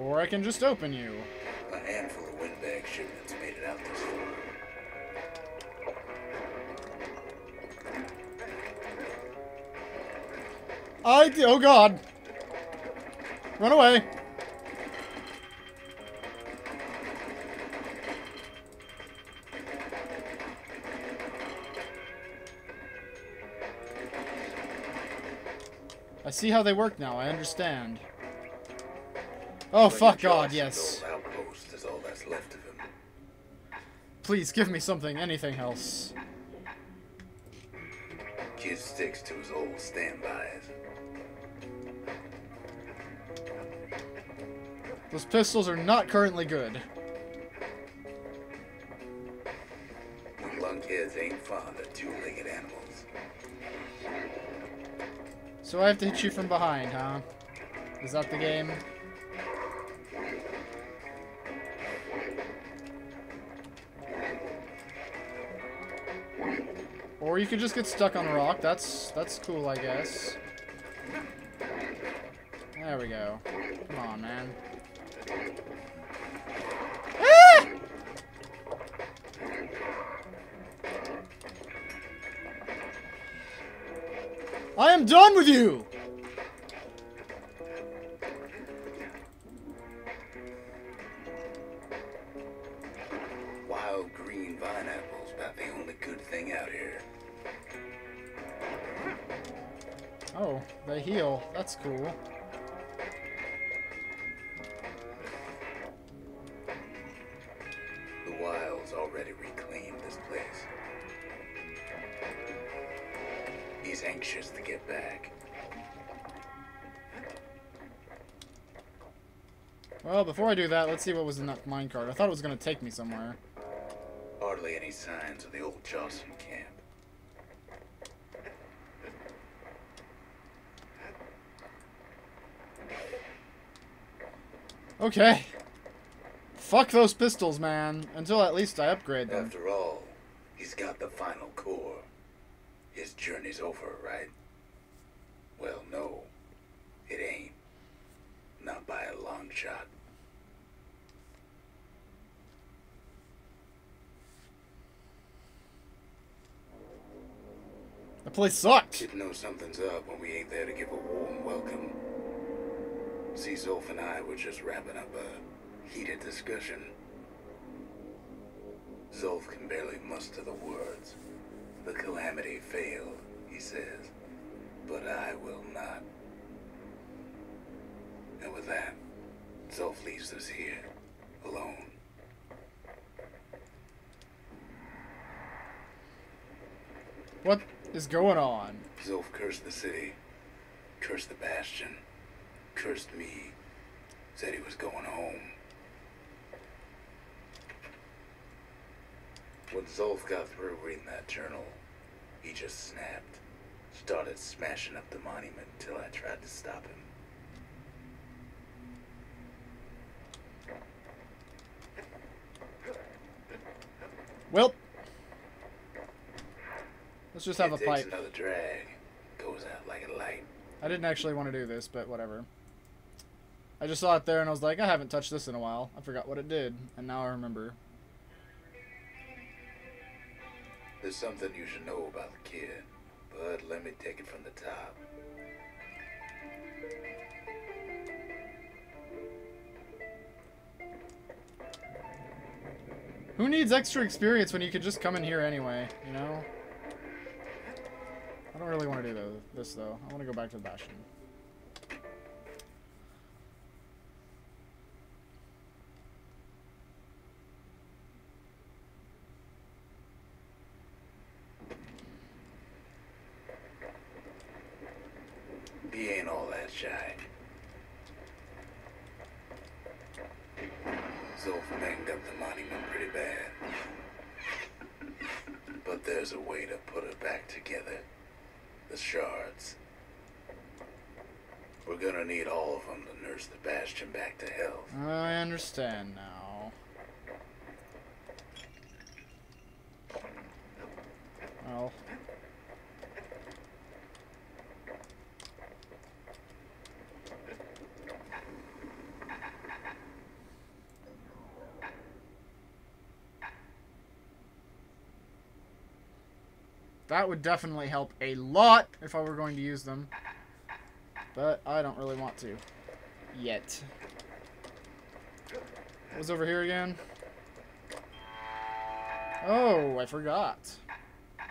Or I can just open you. A handful of windbag shipments made it out this far. I. Oh god! Run away! I see how they work now. I understand. Oh, fuck God, yes. is all that's left of him. Please give me something, anything else. Kid sticks to his old standbys. Those pistols are not currently good. Lunkheads ain't fond of two-legged animals. So I have to hit you from behind, huh? Is that the game? Or you could just get stuck on a rock. That's that's cool, I guess. There we go. Come on, man. Ah! I am done with you! Wild's already reclaimed this place. He's anxious to get back. Well, before I do that, let's see what was in that minecart. I thought it was going to take me somewhere. Hardly any signs of the old Jocelyn camp. Okay. Fuck those pistols, man. Until at least I upgrade them. After all, he's got the final core. His journey's over, right? Well, no, it ain't. Not by a long shot. The place sucked. Kid knows something's up when we ain't there to give a warm welcome. See, Zulf and I were just wrapping up a heated discussion. Zulf can barely muster the words. The calamity failed, he says, but I will not. And with that, Zulf leaves us here, alone. What is going on? Zulf cursed the city, cursed the Bastion, cursed me, said he was going home. When Zulf got through reading that journal, he just snapped, started smashing up the monument until I tried to stop him. Well, let's just have It a pipe. another drag, goes out like a light. I didn't actually want to do this, but whatever. I just saw it there and I was like, I haven't touched this in a while. I forgot what it did, and now I remember. There's something you should know about the kid, but let me take it from the top. Who needs extra experience when you could just come in here anyway, you know? I don't really want to do this, though. I want to go back to the Bastion. He ain't all that shy. Zolfman up the monument pretty bad. But there's a way to put it back together. The shards. We're gonna need all of them to nurse the Bastion back to health. I understand now. Well. That would definitely help a lot if I were going to use them. But I don't really want to. Yet. What's over here again? Oh, I forgot. I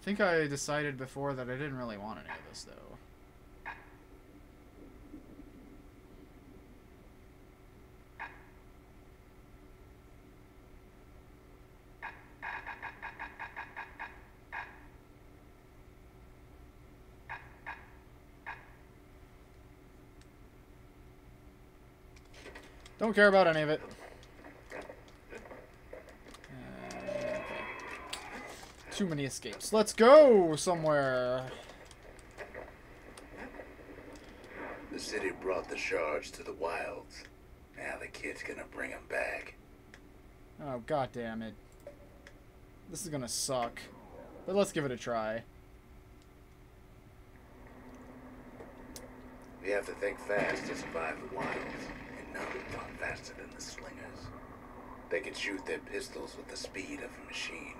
think I decided before that I didn't really want any of this, though. Don't care about any of it. Uh, okay. Too many escapes. Let's go somewhere. The city brought the shards to the wilds. Now the kid's gonna bring them back. Oh, god damn it. This is gonna suck. But let's give it a try. We have to think fast to survive the wilds, and none thought faster than the slingers. They could shoot their pistols with the speed of a machine.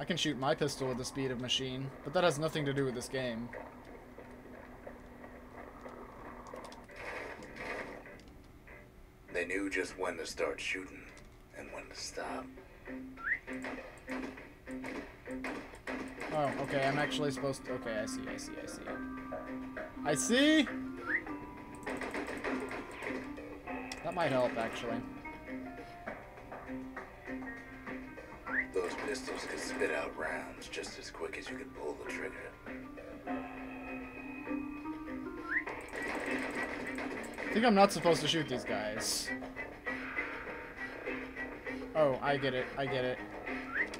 I can shoot my pistol with the speed of machine, but that has nothing to do with this game. They knew just when to start shooting and when to stop. Oh, okay, I'm actually supposed to... Okay, I see, I see, I see. I see! That might help, actually. Those pistols could spit out rounds just as quick as you could pull the trigger. I think I'm not supposed to shoot these guys. Oh, I get it, I get it.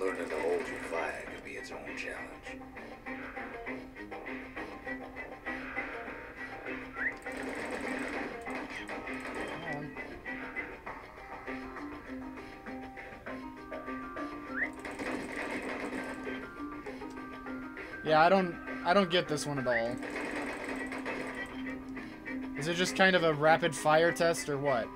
Learning to hold your fire could be its own challenge. Yeah, I don't I don't get this one at all. Is it just kind of a rapid fire test or what?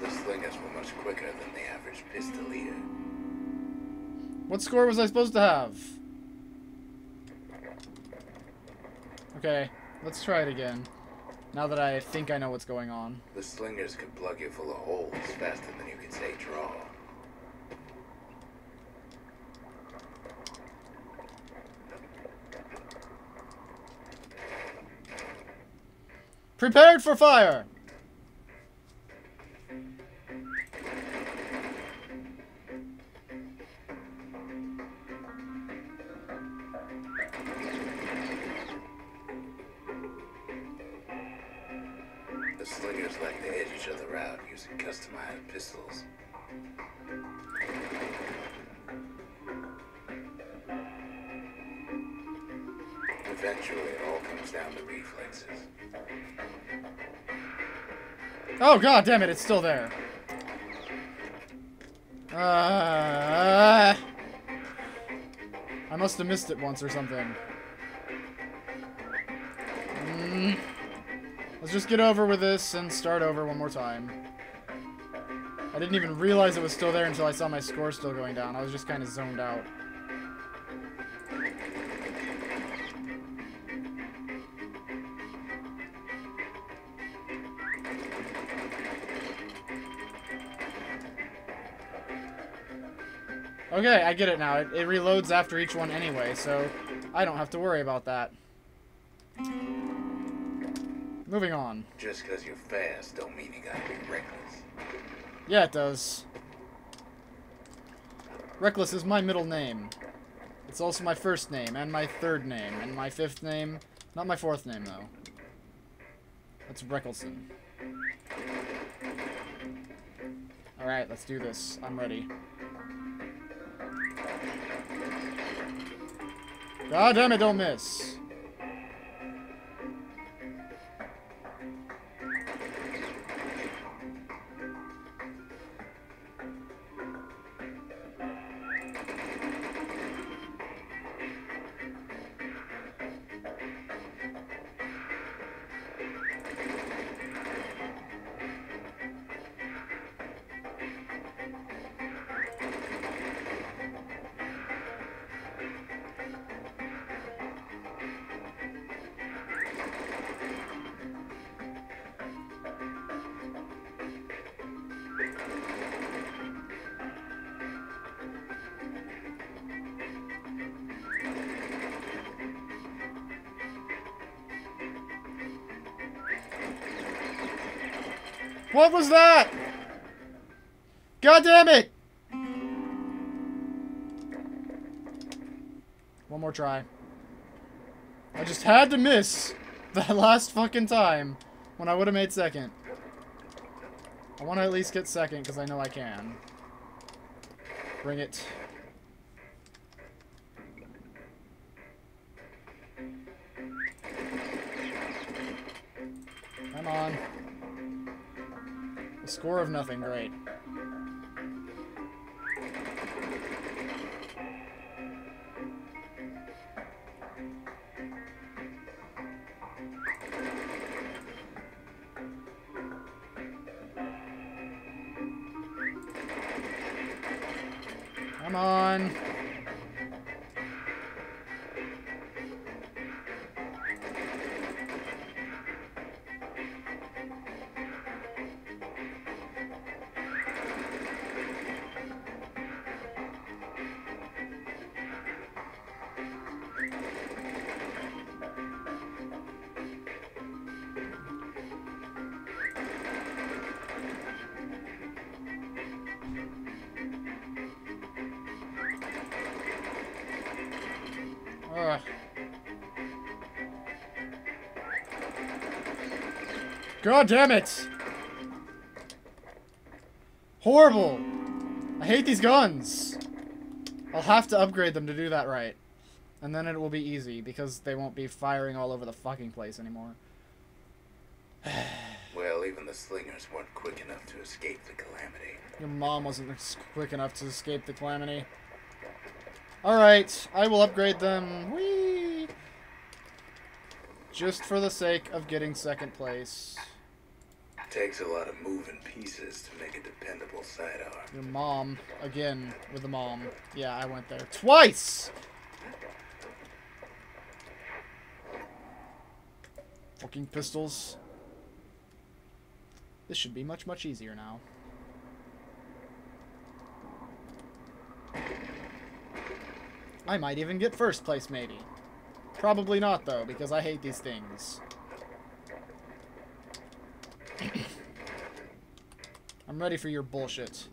The slingers were much quicker than the average pistolier. What score was I supposed to have? Okay, let's try it again. Now that I think I know what's going on. The slingers could plug you full of holes faster than you could say draw. Prepared for fire! Other out using customized pistols. Eventually, it all comes down to reflexes. Oh god damn it, it's still there. Uh, I must have missed it once or something. Let's just get over with this and start over one more time. I didn't even realize it was still there until I saw my score still going down. I was just kind of zoned out. Okay, I get it now. It, it reloads after each one anyway, so I don't have to worry about that. Moving on. Just because you're fast don't mean you gotta be reckless. Yeah, it does. Reckless is my middle name. It's also my first name, and my third name, and my fifth name. Not my fourth name, though. That's Reckelson. Alright, let's do this. I'm ready. God damn it, don't miss. What was that? God damn it! One more try. I just had to miss that last fucking time when I would have made second. I want to at least get second because I know I can. Bring it. Come on. Score of nothing, great. Come on. Ugh. God damn it! Horrible! I hate these guns! I'll have to upgrade them to do that right. And then it will be easy, because they won't be firing all over the fucking place anymore. Well, even the slingers weren't quick enough to escape the calamity. Your mom wasn't quick enough to escape the calamity. Alright, I will upgrade them. Whee! Just for the sake of getting second place. It Takes a lot of moving pieces to make a dependable sidearm. Your mom. Again, with the mom. Yeah, I went there. Twice! Fucking pistols. This should be much, much easier now. I might even get first place, maybe. Probably not, though, because I hate these things. I'm ready for your bullshit.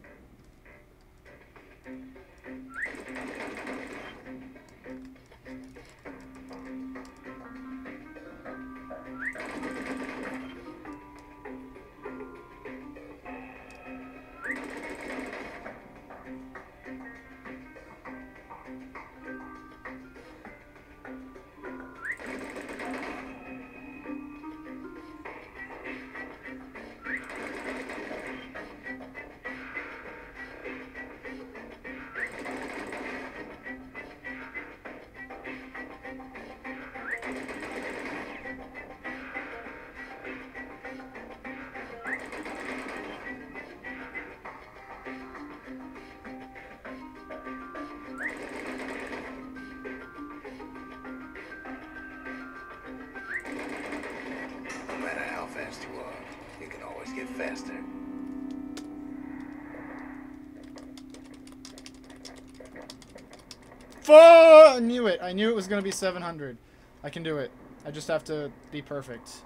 Fu- I knew it. I knew it was going to be 700. I can do it. I just have to be perfect.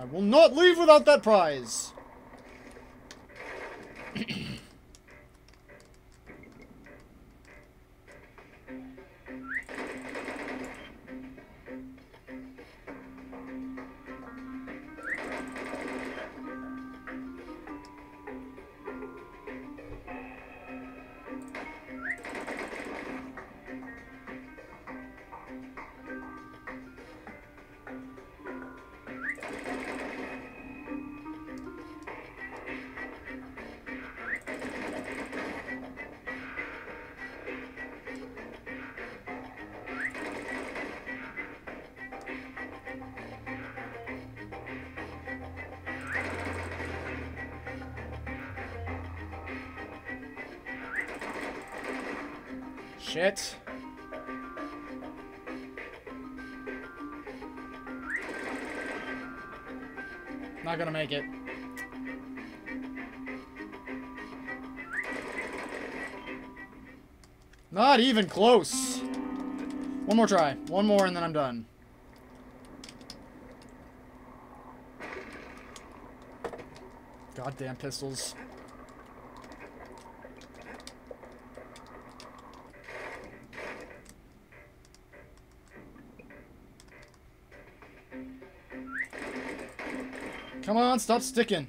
I will not leave without that prize. Shit. Not gonna make it. Not even close. One more try. One more and then I'm done. Goddamn pistols. Come on, stop sticking.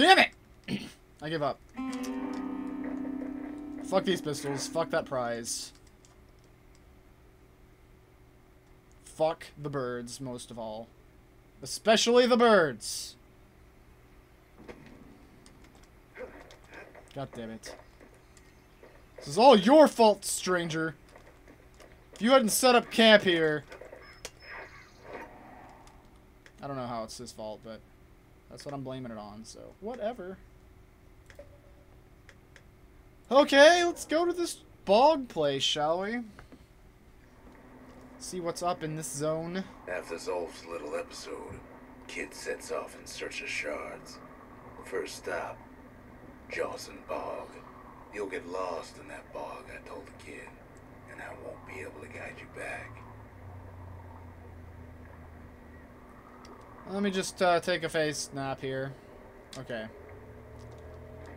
Damn it! I give up. Fuck these pistols. Fuck that prize. Fuck the birds, most of all. Especially the birds! God damn it. This is all your fault, stranger. If you hadn't set up camp here... I don't know how it's his fault, but... That's what I'm blaming it on, so whatever. Okay, let's go to this bog place, shall we? See what's up in this zone. After Zulf's little episode, Kid sets off in search of shards. First stop, Jawson Bog. You'll get lost in that bog, I told the kid, and I won't be able to guide you back. Let me just uh, take a face nap here. Okay.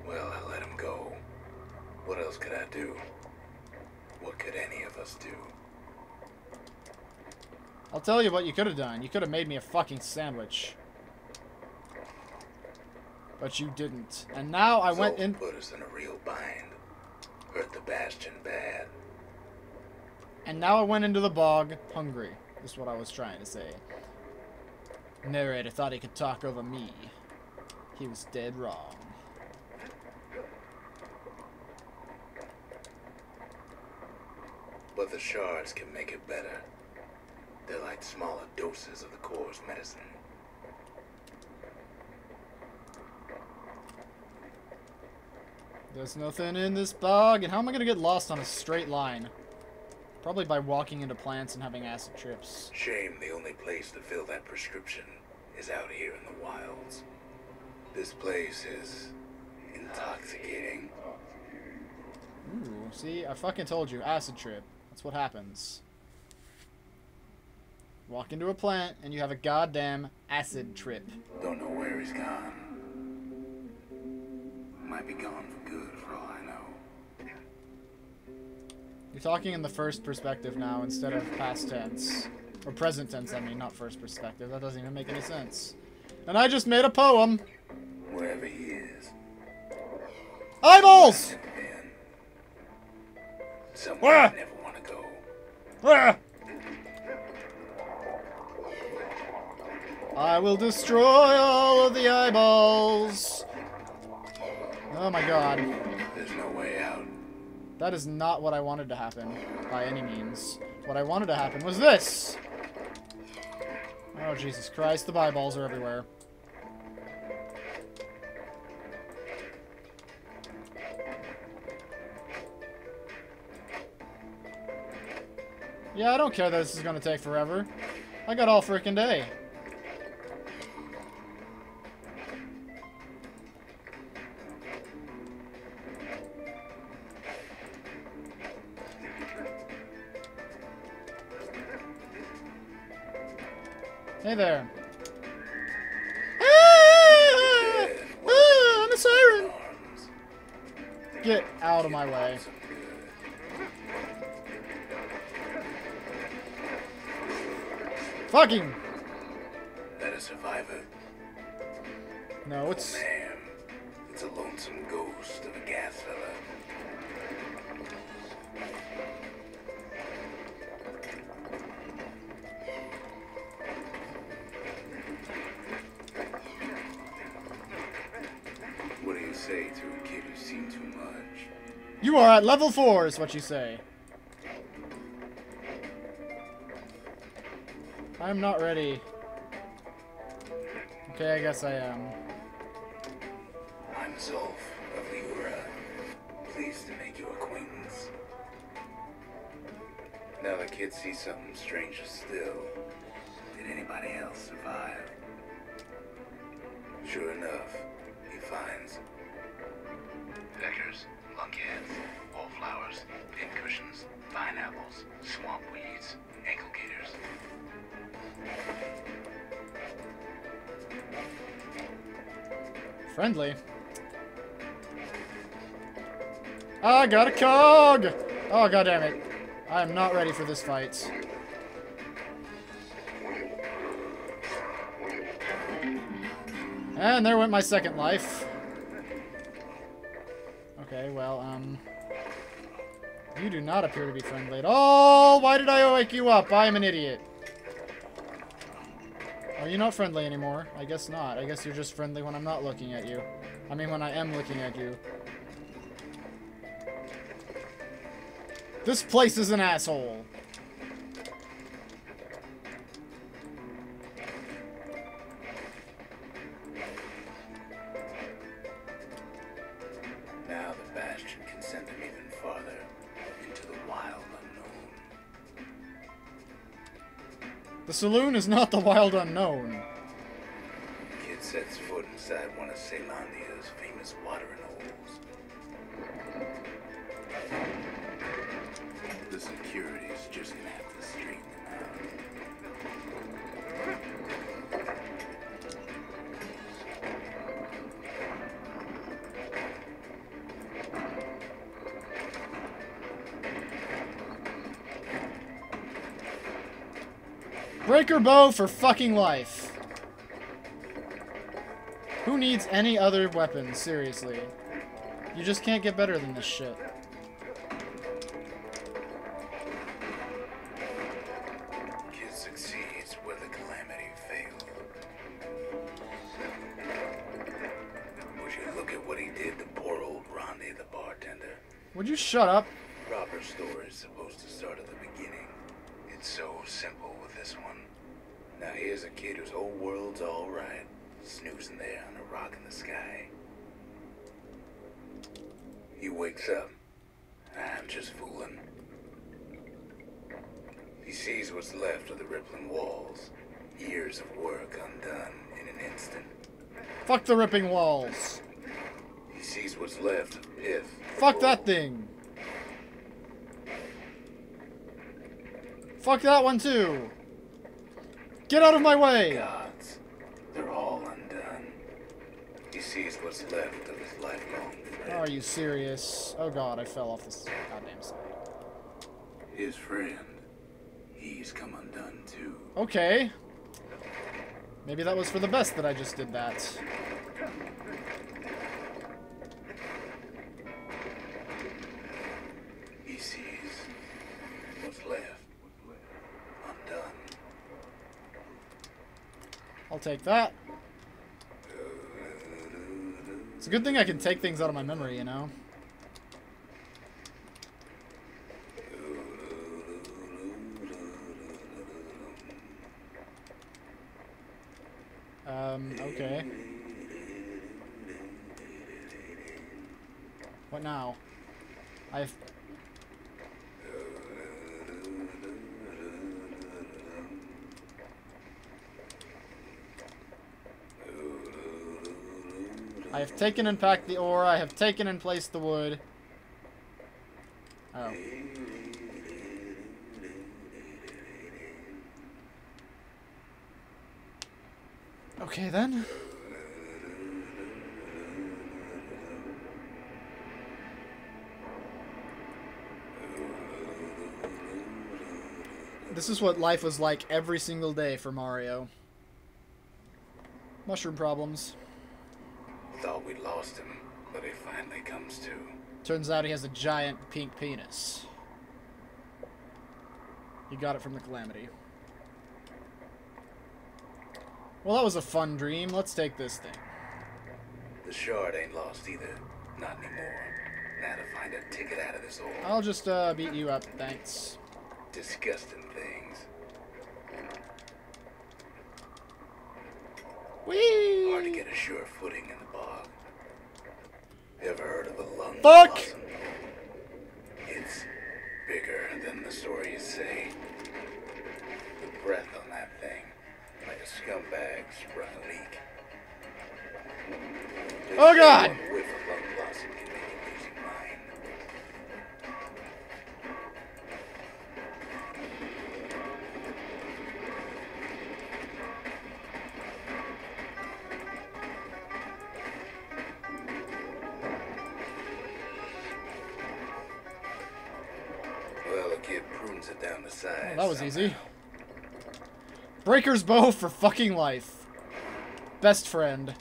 Well, I let him go. What else could I do? What could any of us do? I'll tell you what you could have done. You could have made me a fucking sandwich. But you didn't. And now I went Zulf in... put us in a real bind. Hurt the Bastion bad. And now I went into the bog hungry. Is what I was trying to say. Narrator thought he could talk over me. He was dead wrong. But the shards can make it better. They're like smaller doses of the core's medicine. There's nothing in this bog, and how am I gonna get lost on a straight line? Probably by walking into plants and having acid trips. Shame the only place to fill that prescription is out here in the wilds. This place is intoxicating. Ooh, see? I fucking told you. Acid trip. That's what happens. Walk into a plant, and you have a goddamn acid trip. Don't know where he's gone. Might be gone for good You're talking in the first perspective now instead of past tense. Or present tense, I mean, not first perspective. That doesn't even make any sense. And I just made a poem. Wherever he is. Eyeballs! Somewhere Ah! I never want to go. Ah! I will destroy all of the eyeballs. Oh my god. There's no way out. That is not what I wanted to happen, by any means. What I wanted to happen was this! Oh, Jesus Christ, the eyeballs are everywhere. Yeah, I don't care that this is gonna take forever. I got all freaking day. Hey there. Ah! Ah, I'm a siren! Get out of my way. Fucking! That a survivor? No, it's... at level 4, is what you say. I'm not ready. Okay, I guess I am. I'm Zulf of Liura. Pleased to make your acquaintance. Now the kid sees something stranger still. Did anybody else survive? Sure enough, he finds lunkheads, wallflowers, pincushions, pineapples, swamp weeds, ankle gators. Friendly. I got a cog! Oh, god damn it. I am not ready for this fight. And there went my second life. Okay, well, um... You do not appear to be friendly at all! Why did I wake you up? I am an idiot. Are you not friendly anymore? I guess not. I guess you're just friendly when I'm not looking at you. I mean, when I am looking at you. This place is an asshole. Saloon is not the wild unknown. Kid sets foot inside one of Caelondia's Breaker bow for fucking life. Who needs any other weapons, seriously? You just can't get better than this shit. Kid succeeds where the calamity failed. Would you look at what he did to poor old Ronnie the bartender? Would you shut up? Proper story is supposed to start at the beginning. It's so simple with this one. Now here's a kid whose world's alright, snoozing there on a rock in the sky. He wakes up. I'm just fooling. He sees what's left of the rippling walls. Years of work undone in an instant. Fuck the ripping walls. He sees what's left of Pith. Fuck that thing. Fuck that one too. Get out of my way. gods. They're all undone. He sees what's left of his lifelong friend. Are you serious? Oh god, I fell off this goddamn side. His friend. He's come undone too. Okay. Maybe that was for the best that I just did that. He sees what's left. Undone. I'll take that. It's a good thing I can take things out of my memory, you know? Um, okay. What now? I've... have taken and packed the ore. I have taken and placed the wood. Oh. Okay then. This is what life was like every single day for Mario. Mushroom problems. Thought we'd lost him, but he finally comes to. Turns out he has a giant pink penis. He got it from the Calamity. Well, that was a fun dream. Let's take this thing. The The shard ain't lost either. Not anymore. Now to find a ticket out of this hole. I'll just uh, beat you up, thanks. Disgusting things. Whee! Hard to get a sure footing in bog. Ever heard of a lung Fuck! blossom? It's bigger than the stories say. The breath on that thing, like a scumbag sprung a leak. Just Oh, God! It down the side. Well, that was easy. Breaker's bow for fucking life. Best friend.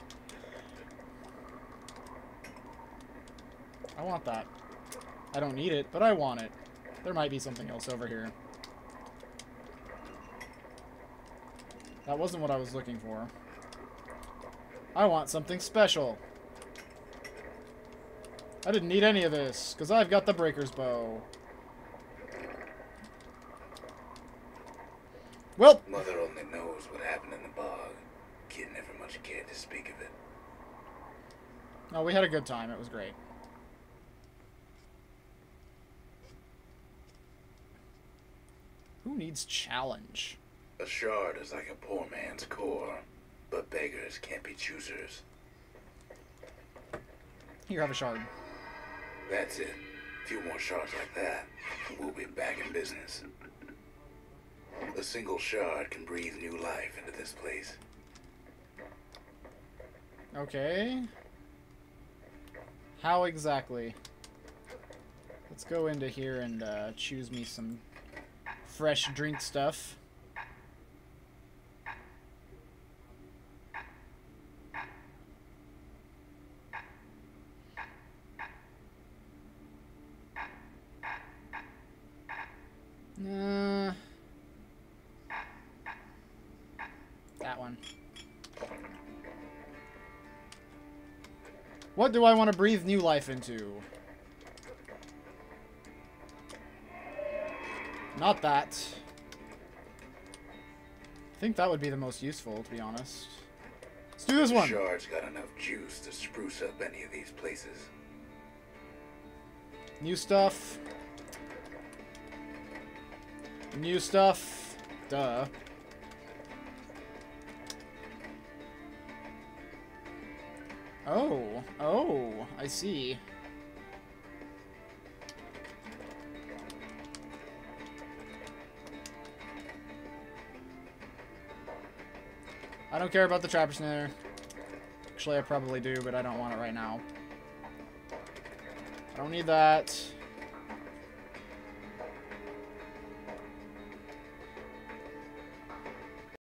I want that. I don't need it, but I want it. There might be something else over here. That wasn't what I was looking for. I want something special. I didn't need any of this, because I've got the Breaker's Bow. Well, Mother only knows what happened in the bog. Kid never much cared to speak of it. no, we had a good time. It was great. Who needs challenge? A shard is like a poor man's core, but beggars can't be choosers. Here, have a shard. That's it. A few more shards like that, and we'll be back in business. A single shard can breathe new life into this place. Okay. How exactly? Let's go into here and uh, choose me some fresh drink stuff. What do I want to breathe new life into? Not that. I think that would be the most useful, to be honest. Let's do this one. shard's got enough juice to spruce up any of these places. New stuff. New stuff. Duh. Oh, oh, I see. I don't care about the trapper snare. Actually, I probably do, but I don't want it right now. I don't need that.